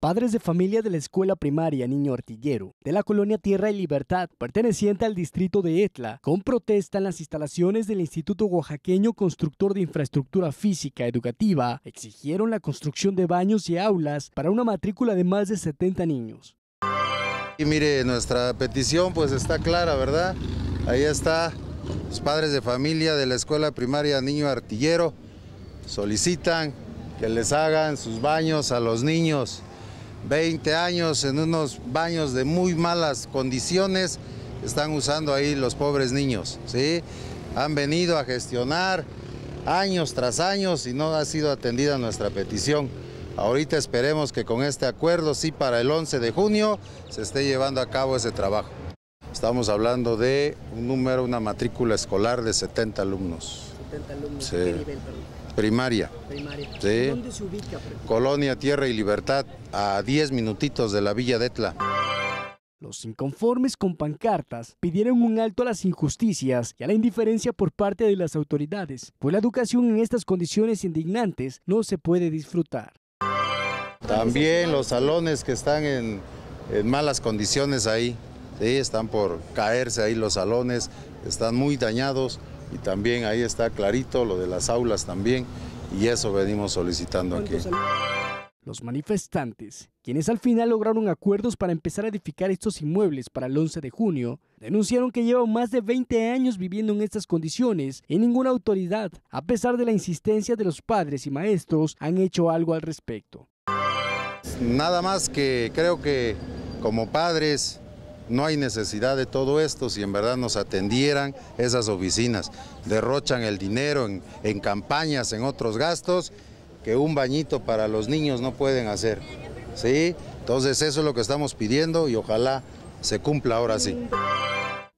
Padres de familia de la escuela primaria Niño Artillero de la colonia Tierra y Libertad, perteneciente al distrito de Etla, con protesta en las instalaciones del Instituto Oaxaqueño Constructor de Infraestructura Física Educativa, exigieron la construcción de baños y aulas para una matrícula de más de 70 niños. Y mire, nuestra petición pues está clara, ¿verdad? Ahí está, los padres de familia de la escuela primaria Niño Artillero solicitan que les hagan sus baños a los niños. 20 años en unos baños de muy malas condiciones están usando ahí los pobres niños, ¿sí? Han venido a gestionar años tras años y no ha sido atendida nuestra petición. Ahorita esperemos que con este acuerdo, sí, para el 11 de junio se esté llevando a cabo ese trabajo. Estamos hablando de un número, una matrícula escolar de 70 alumnos. 70 alumnos, Sí. ¿qué nivel, perdón? Primaria. Primaria. Sí. ¿Dónde se ubica? Colonia Tierra y Libertad, a 10 minutitos de la Villa de Etla. Los inconformes con pancartas pidieron un alto a las injusticias y a la indiferencia por parte de las autoridades, pues la educación en estas condiciones indignantes no se puede disfrutar. También los salones que están en, en malas condiciones ahí, sí, están por caerse ahí los salones, están muy dañados y también ahí está clarito lo de las aulas también y eso venimos solicitando aquí. Los manifestantes, quienes al final lograron acuerdos para empezar a edificar estos inmuebles para el 11 de junio, denunciaron que llevan más de 20 años viviendo en estas condiciones y ninguna autoridad, a pesar de la insistencia de los padres y maestros, han hecho algo al respecto. Nada más que creo que como padres no hay necesidad de todo esto si en verdad nos atendieran esas oficinas. Derrochan el dinero en, en campañas, en otros gastos, que un bañito para los niños no pueden hacer. ¿Sí? Entonces eso es lo que estamos pidiendo y ojalá se cumpla ahora sí.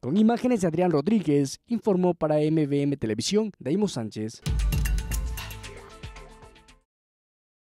Con imágenes de Adrián Rodríguez, informó para MBM Televisión Daimo Sánchez.